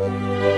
Música